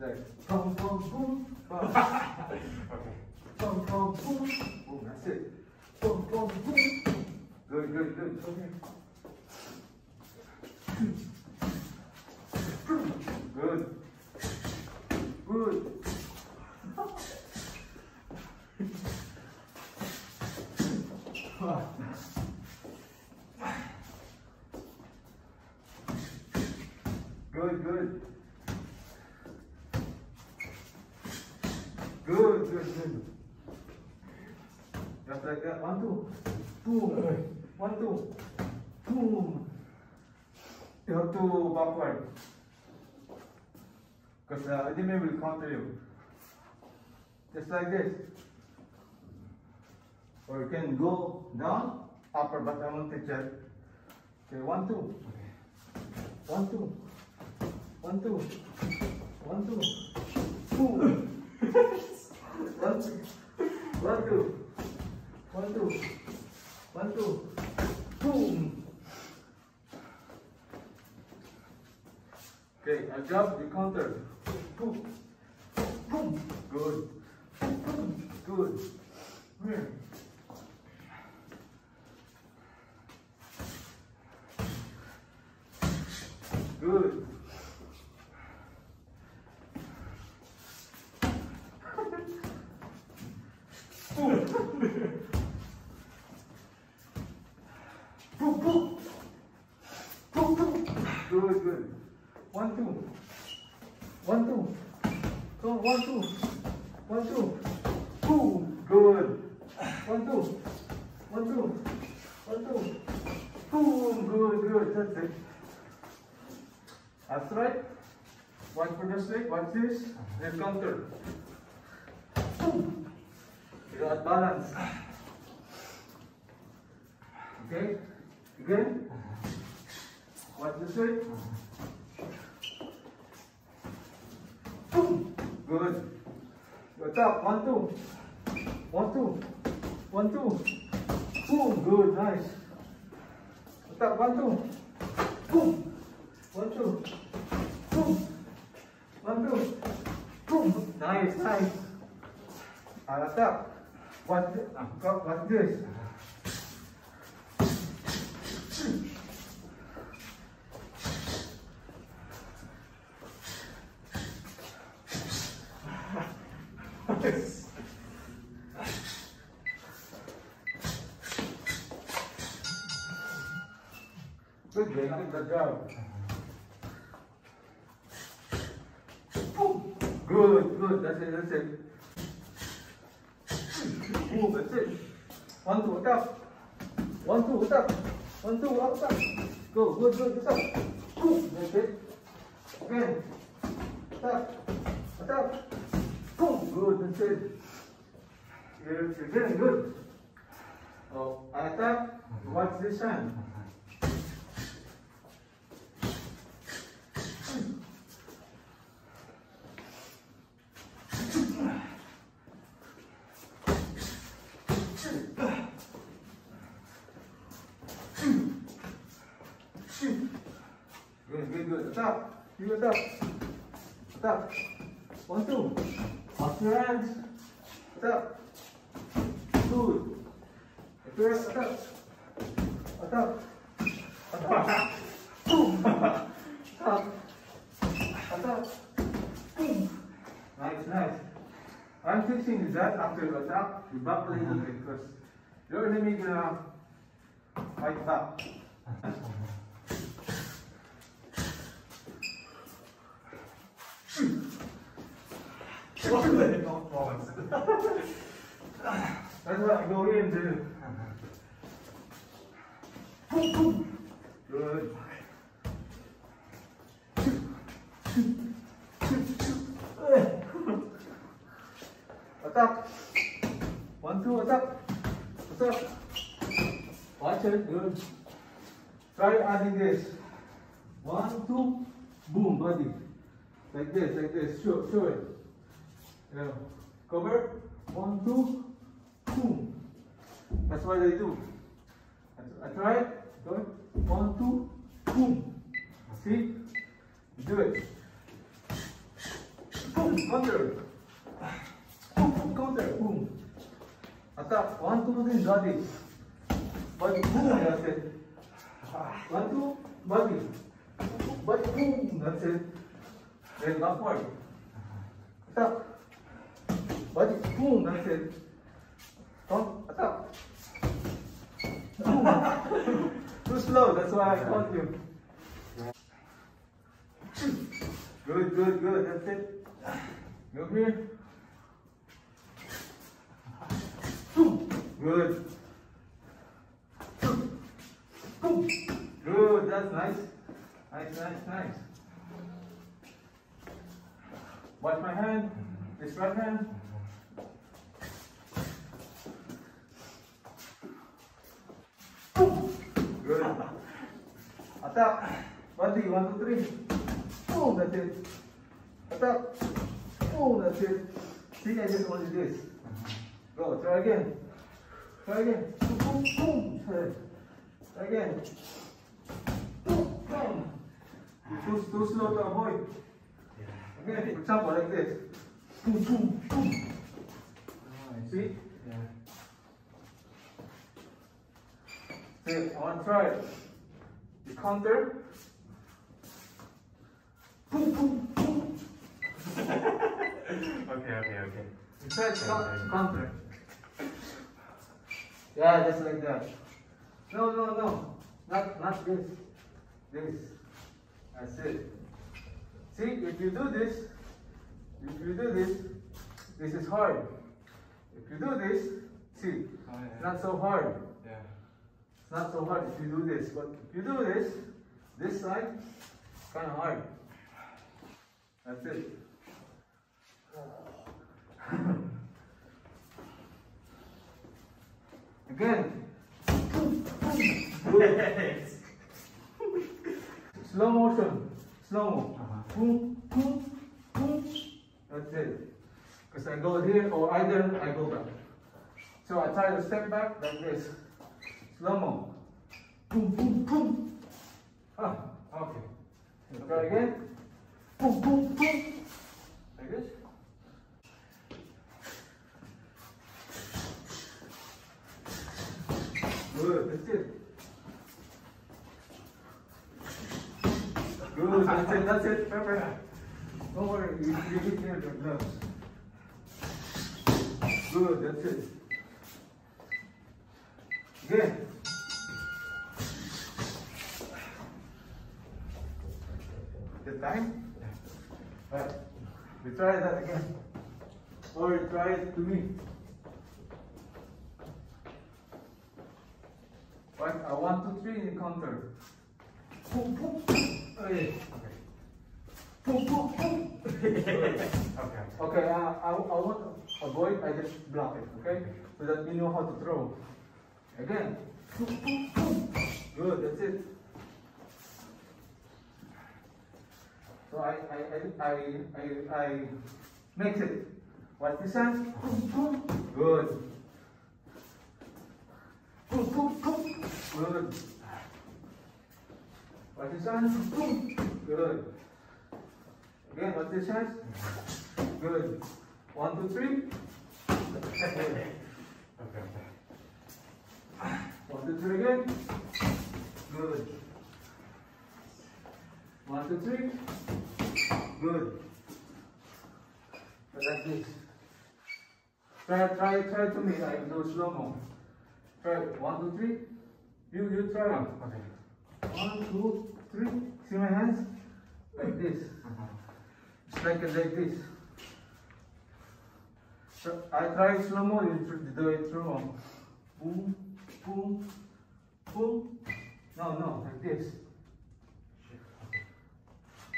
Like boom, boom, boom, boom. okay. Boom, boom, boom, boom. That's it. Boom, boom, boom. Good, good, good. Okay. Good. Good. Good, good. Good, good, good. Just like that. One, two. Boom. One, two. Boom. You have to backward. Because uh, enemy will counter you. Just like this. Or you can go down, upper, but I won't take that. Okay, one, two. One, two. One, two. One, two. Boom. one, two. One, two. One, two. One, two. Boom. Okay, adjust the counter. Boom. Boom. Good. Boom. Good. Here. Good. Boom. Boom, boom. Boom, boom. Good, good. One, two. One, two. Go, one, two. One, two. Boom. Good. One, two. One, two. One, two. Boom. Good, good. That's it. That's right. One the stick. Watch this. Then counter. Boom. You got balance. Okay? Again. Watch this way. Go top. One, two. One, two. One, two. Boom. Good. Nice. Go top. One, two. Boom. One, two. Boom. One, two. Boom. Nice. Nice. At the top. Watch this. Watch this. Good, good, that's it, that's it. Boom, that's it. One, two, up. One, two, up. One, two, up, up. Go, good, good. Boom, that's it. Again. Up. Boom, good, that's it. You're, you're good. Oh, attack. Watch this hand. Good, good, good. You stop. Stop. One, two. Off your hands. Stop. Good. Stop. Stop. Stop. Stop. Boom. Stop. Stop. Boom. Nice, nice. I'm fixing that after you attack, you back a little bit because your enemy gonna fight back. That's what I go into. Boom, boom. Good. Attack. One, two, attack. Attack. Watch it. Good. Try adding this. One, two, boom, body. Like this, like this. Show, show it. Cover. One, two, boom. That's what I do. I try it. Good. One, two, boom. See? Do it. boom, counter. Boom, boom, counter, boom. Attack, one, two, three, body. Body, boom, that's it. One, two, body. Body, boom, that's it. Then upward. Attack. Body, boom, that's it. Come, attack. Boom. Too slow, that's why I called you. Good, good, good. That's it. Go here. Good. Good. That's nice. Nice, nice, nice. Watch my hand. This right hand. Good. Attack. Body. One, two, three. Boom. That's it. Attack. Boom. That's it. See, I just want to do this. Go. Try again. Try again. Boom, boom, boom. Try. Try again. Boom, boom. Too, too slow to avoid. Again, for example, like this. Boom, boom, boom. See? Yeah. See, I want to try it. You counter. Boom, boom, boom. Okay, okay, okay. You try to count- counter. Yeah, just like that. No, no, no. Not, not this. This. That's it. See, if you do this, if you do this, this is hard. If you do this, see, Oh, yeah. not so hard. It's not so hard if you do this, but if you do this, this side, kind of hard. That's it. Again. Slow motion. Slow mo. Uh-huh. Boom, boom, boom. That's it. Because I go here or either I go back. So I try to step back like this. Slow mo. Boom, boom, boom. Ah, okay. Try again. Boom, boom, boom. Like this. Good, that's it. Good, that's it, that's it, perfect. Don't worry, you, you hit here the gloves. Good, that's it. Again. Time? Right. We try that again. Or try it to me. Right, uh, one, two, three in the counter. Boom, boom. Okay. Boom, boom, boom. Okay. Okay, uh, I, I want to avoid, I just block it, okay? So that you know how to throw. Again. Boom, boom, boom. Good, that's it. So I, I, I, I, I, I mix it. What's? Boom, boom. Good. Boom, boom, boom. Good. What's this hand? Boom. Good. Again, what's this hand? Good. One, two, three. Okay. Okay. One, two, three again. Good. One, two, three. Good. Like this. Try, try, try to me. I do slow mo. Try. One, two, three. You, you try. one. Okay. One, two, three. See my hands? Like this. Uh-huh. Strike it like this. So I try slow mo, you do it mo. Boom, boom, boom. No, no, like this.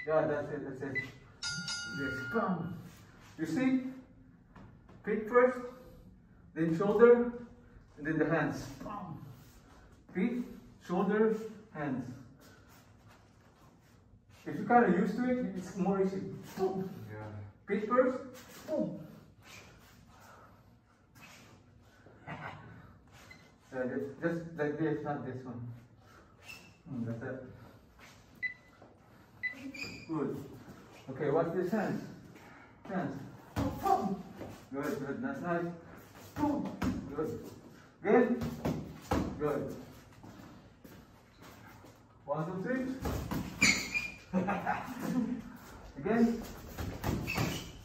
Yeah, that's it, that's it. Yes, come. You see? Feet first, then shoulder, and then the hands. Bam. Feet, shoulder, hands. If you kind of used to it, it's more easy. Boom. Yeah. Feet first. Boom. So just, just like this, not this one. Hmm, that's it. Good. Okay, watch this hand. Hands. Good, good. That's nice. Good. Good. Good. One, two, three. Again.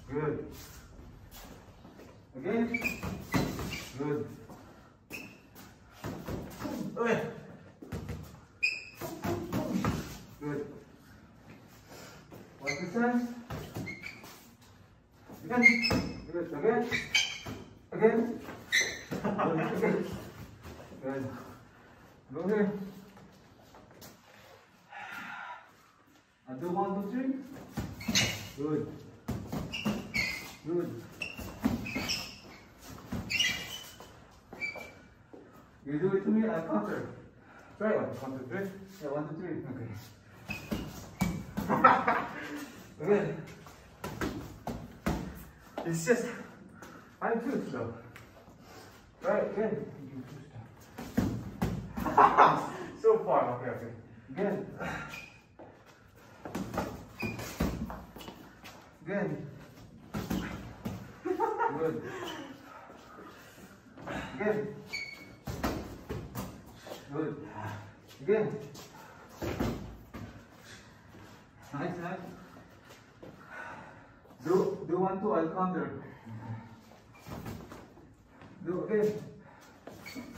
Good. Again. Good. Okay. Percent. Again. Good. Again. Again. Good. Go here. And do one, two, three. Good. Good. You do it to me, I counter. Try one. One, two, three. Yeah, one, two, three. Okay. okay. It's just I choose though. Try it again. You choose now. so far, okay, okay. Again. Again. Good. Again. Good. Again. Nice, nice. Do do one two, I'll counter. Do again.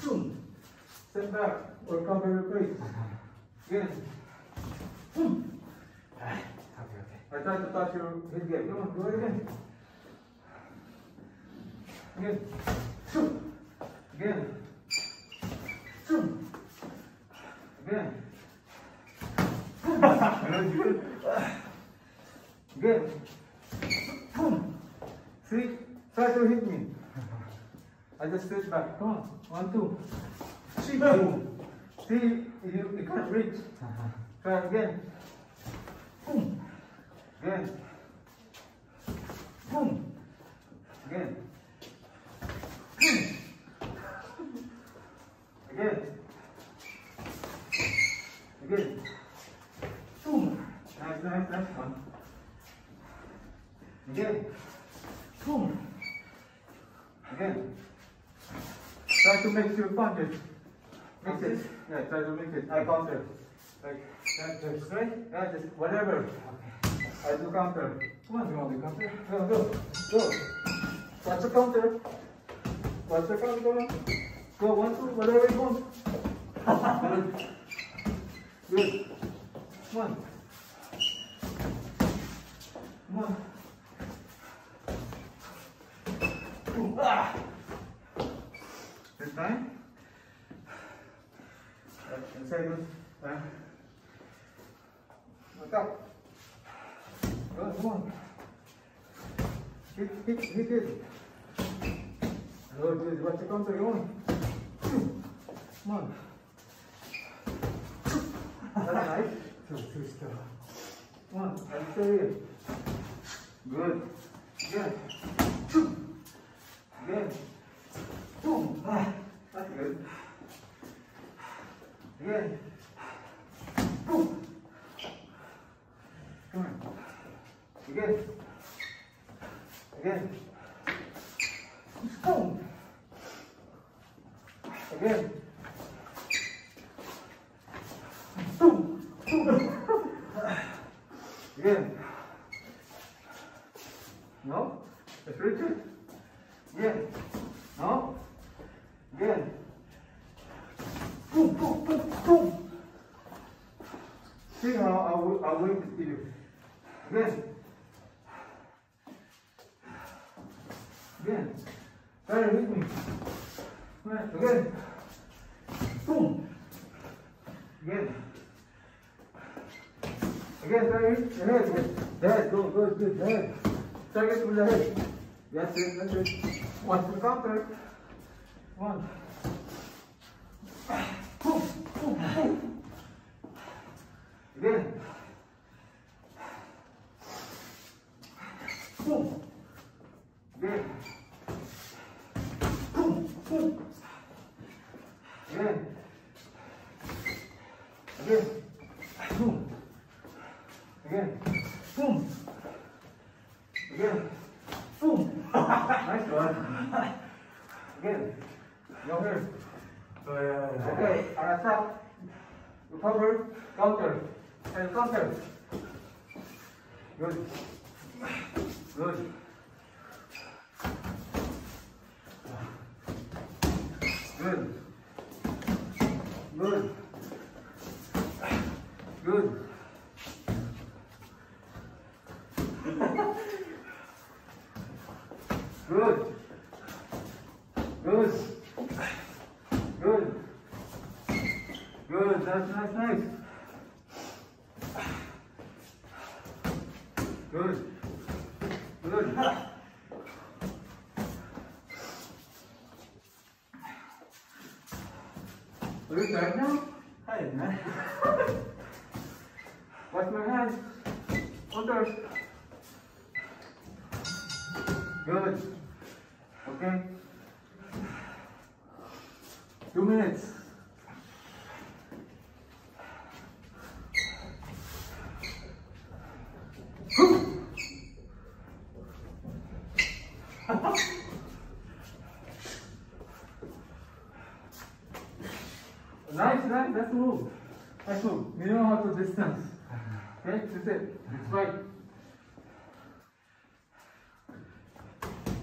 Boom. Step back or cover your face. Again. Boom. Okay, okay. I try to touch your head gap. Come on, do it again. Again. Again. Shoom. Again. Very good. Again. Boom. See? To hit me. I just stretch back. Come on. One, two. See? Boom. See? You, you can't reach. Try again. Boom. Again. Boom. Again. Boom. Again. Again. Boom. Nice, nice, nice one. Again. Boom. Again. To mix your punches. It. Yeah, try to mix it. I counter. Like that, just right? Yeah, just whatever. I do counter. Come on, you want to counter? Go, go, go. What's the counter? What's the counter? Go, one, two, whatever you want. Good. Good. Come on. Come on. Ooh, ah. Uh, inside this. Uh, look up. Go, come on. Hit, hit, hit it. Good, good. The counter? Come on. Come on. That's nice. Two, two, still. Come on, I'll show you. Good. Good. Good. Boom. Ah, that's good. Again. Boom. Come on. Again. Again. Boom. Again. Boom. Boom. Again. No? Let's reach it. Again. No? Again. Boom, boom, boom, boom. See how I I will to you. Again. To hit me. Again. Boom. Again. Again, to hit the head. Yes. Head. Go, go, good. The head. Target with the head. It. One to counter. One. Boom, boom, boom. Again. Boom. 문, 문. Tired now? Hi, man. Wash my hands. Water. Good. Okay. Two minutes. nice, nice. That's move. That's move. You know how to distance. Okay, that's it. That's right.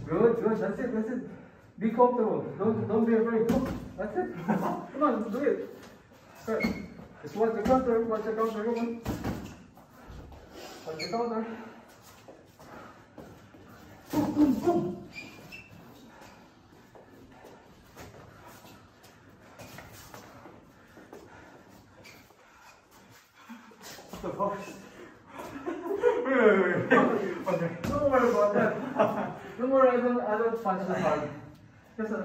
Good, good. That's it. That's it. Be comfortable. Don't don't be afraid. Come. That's it. Come on, do it. Okay. Just watch the counter. Watch the counter. Come on. Watch the counter. Boom, boom, boom. The box. Wait, wait, wait, wait. Okay. Don't worry about that. Don't worry, I I the uh,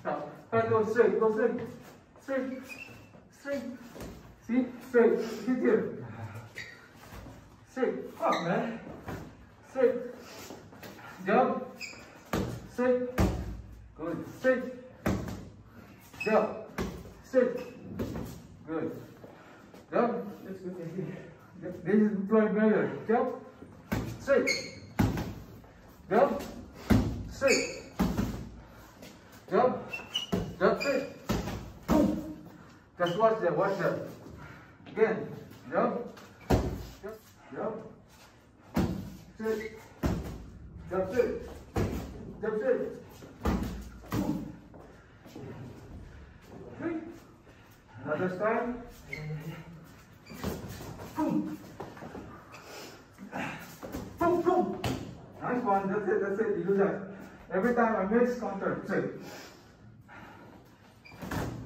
stop. Try go straight, go straight. Straight. Straight. See? Straight. Hit here. Straight. Fuck, man. Straight. Jump. Straight. Good. Straight. Jump. Straight. Good. Jump. Let's go. This is Floyd Mayer. Jump. Straight. Jump. Straight. Jump. Jump straight. Boom. Just watch that. Watch that. Again. Jump. Jump. Jump. Straight. Jump straight. Jump. Three. Another time. Boom. Boom, boom. Nice one. That's it. That's it. You do that. Every time I miss counter, say,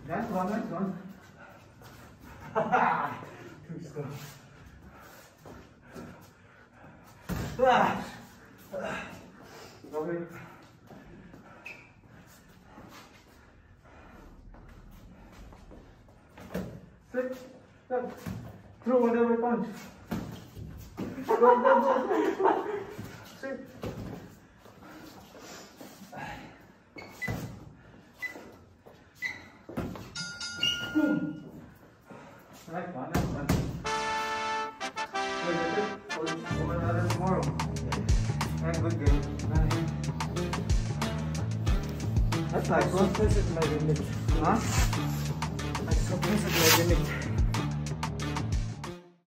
that's one, that's one. Two steps. Ah. Okay. Six. step, throw whatever punch. Go go go! Six.